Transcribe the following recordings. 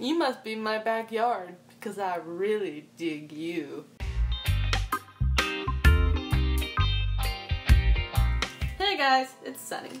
You must be my backyard because I really dig you. Hey guys, it's Sunny.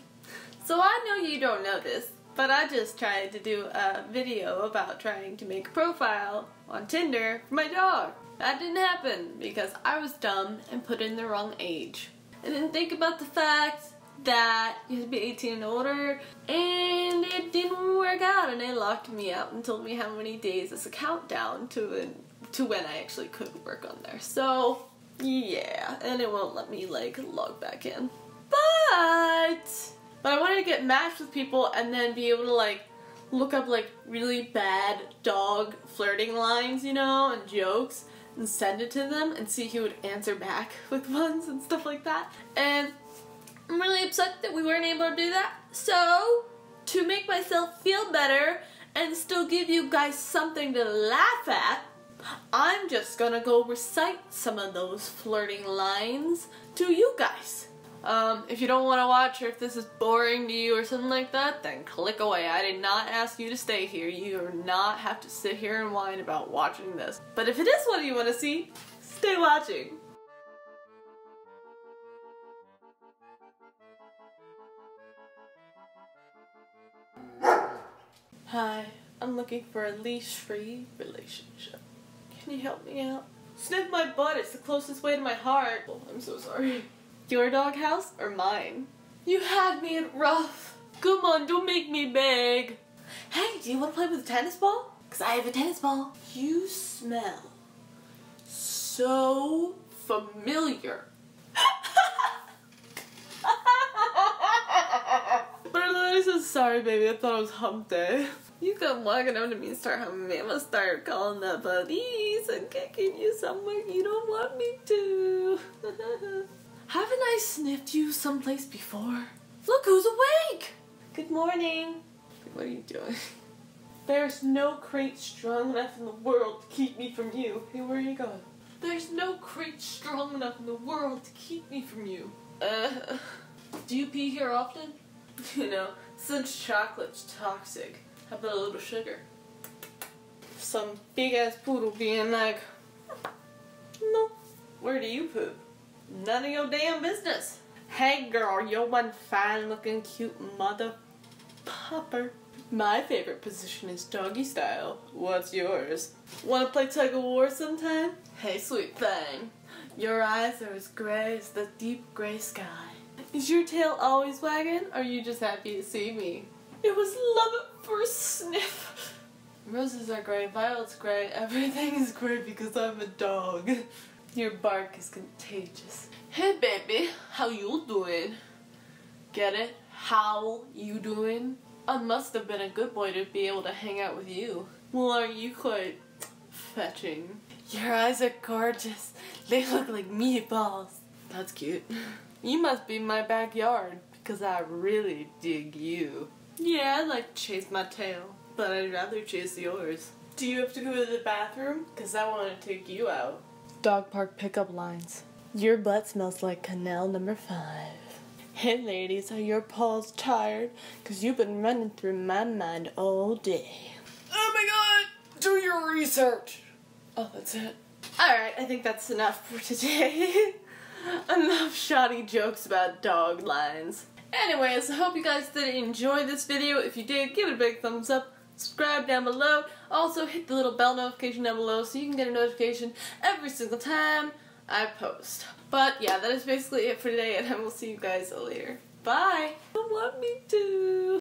So I know you don't know this, but I just tried to do a video about trying to make a profile on Tinder for my dog. That didn't happen because I was dumb and put in the wrong age. I didn't think about the fact that you have to be 18 and older and it didn't work out and they locked me out and told me how many days as a countdown to to when I actually could work on there. So yeah, and it won't let me like log back in. But but I wanted to get matched with people and then be able to like look up like really bad dog flirting lines, you know, and jokes and send it to them and see who would answer back with ones and stuff like that. And I'm really upset that we weren't able to do that. So, to make myself feel better and still give you guys something to laugh at, I'm just gonna go recite some of those flirting lines to you guys. Um, if you don't want to watch or if this is boring to you or something like that, then click away. I did not ask you to stay here. You do not have to sit here and whine about watching this. But if it is what you want to see, stay watching. Hi, I'm looking for a leash-free relationship. Can you help me out? Sniff my butt, it's the closest way to my heart. Oh, I'm so sorry. Your doghouse or mine? You had me at rough. Come on, don't make me beg. Hey, do you want to play with a tennis ball? Because I have a tennis ball. You smell so familiar. I said sorry, baby. I thought it was hump day. You come walking up to me and start humping me. I'm gonna start calling the police and kicking you somewhere you don't want me to. Haven't I sniffed you someplace before? Look who's awake! Good morning. What are you doing? There's no crate strong enough in the world to keep me from you. Hey, where are you going? There's no crate strong enough in the world to keep me from you. Uh, do you pee here often? You know, since chocolate's toxic, how about a little sugar? Some big ass poodle being like, no. Where do you poop? None of your damn business. Hey girl, you're one fine looking cute mother popper. My favorite position is doggy style. What's yours? Wanna play tug of war sometime? Hey sweet thing, your eyes are as gray as the deep gray sky. Is your tail always wagging, or are you just happy to see me? It was love at first sniff. Roses are gray, violets gray, everything is gray because I'm a dog. Your bark is contagious. Hey baby, how you doing? Get it? How you doing? I must have been a good boy to be able to hang out with you. Well, are you quite fetching? Your eyes are gorgeous. They look like meatballs. That's cute. You must be my backyard because I really dig you. Yeah, I'd like to chase my tail, but I'd rather chase yours. Do you have to go to the bathroom? Because I want to take you out. Dog park pickup lines. Your butt smells like canal number five. Hey ladies, are your paws tired? Because you've been running through my mind all day. Oh my god! Do your research! Oh, that's it. Alright, I think that's enough for today. enough shoddy jokes about dog lines. Anyways, I hope you guys did enjoy this video. If you did, give it a big thumbs up. Subscribe down below. Also, hit the little bell notification down below so you can get a notification every single time I post. But yeah, that is basically it for today, and I will see you guys later. Bye! Want me to.